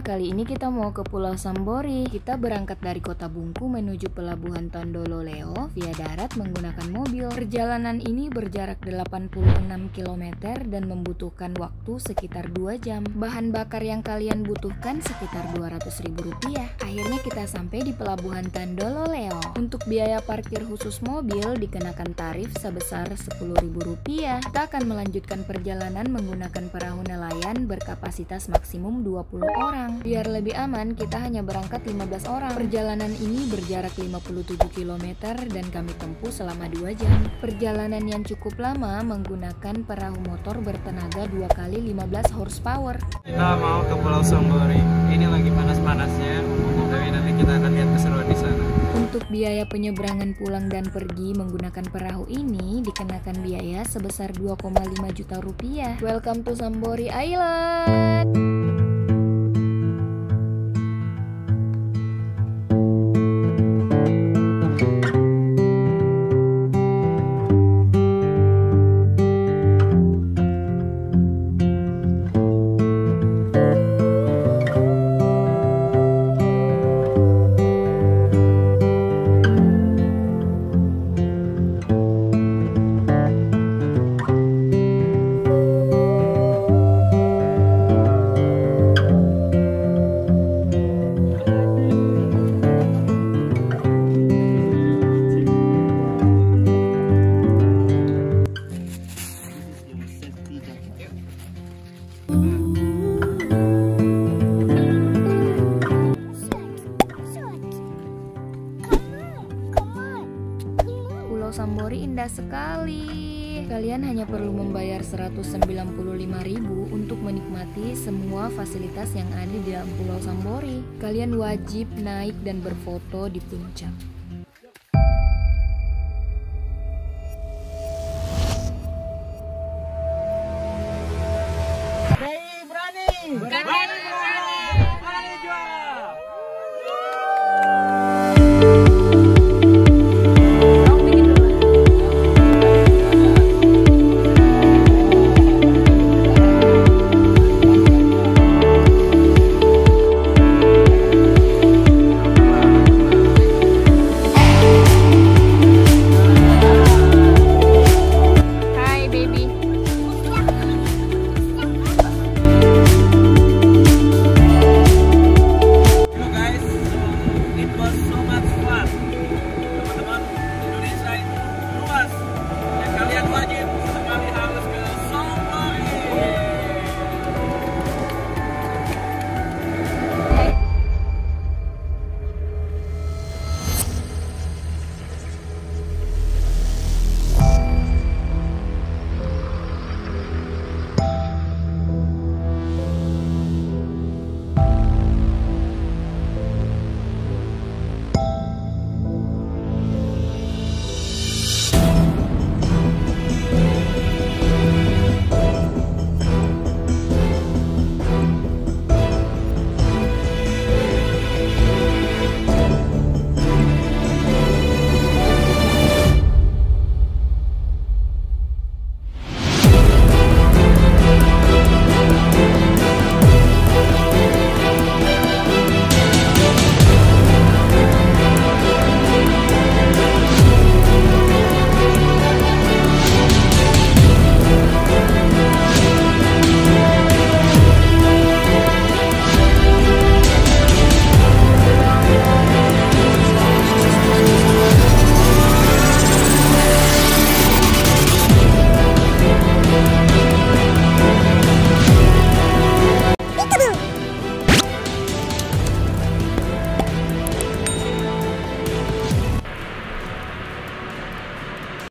kali ini kita mau ke Pulau Sambori. Kita berangkat dari Kota Bungku menuju Pelabuhan Tondolo Leo via darat menggunakan mobil. Perjalanan ini berjarak 86 km dan membutuhkan waktu sekitar 2 jam. Bahan bakar yang kalian butuhkan sekitar 200 ribu rupiah. Akhirnya kita sampai di Pelabuhan Tondolo Leo. Untuk biaya parkir khusus mobil dikenakan tarif sebesar 10 ribu rupiah. Kita akan melanjutkan perjalanan menggunakan perahu nelayan berkapasitas maksimum 20 orang. Biar lebih aman, kita hanya berangkat 15 orang. Perjalanan ini berjarak 57 km dan kami tempuh selama 2 jam. Perjalanan yang cukup lama menggunakan perahu motor bertenaga 2 kali 15 horsepower. Kita mau ke Pulau Sambori. Ini lagi panas-panasnya, tapi nanti kita akan lihat keseruan di sana. Untuk biaya penyeberangan pulang dan pergi menggunakan perahu ini dikenakan biaya sebesar 2,5 juta rupiah. Welcome to Sambori Island. rendah sekali. Kalian hanya perlu membayar 195.000 untuk menikmati semua fasilitas yang ada di dalam Pulau Sambori. Kalian wajib naik dan berfoto di puncak.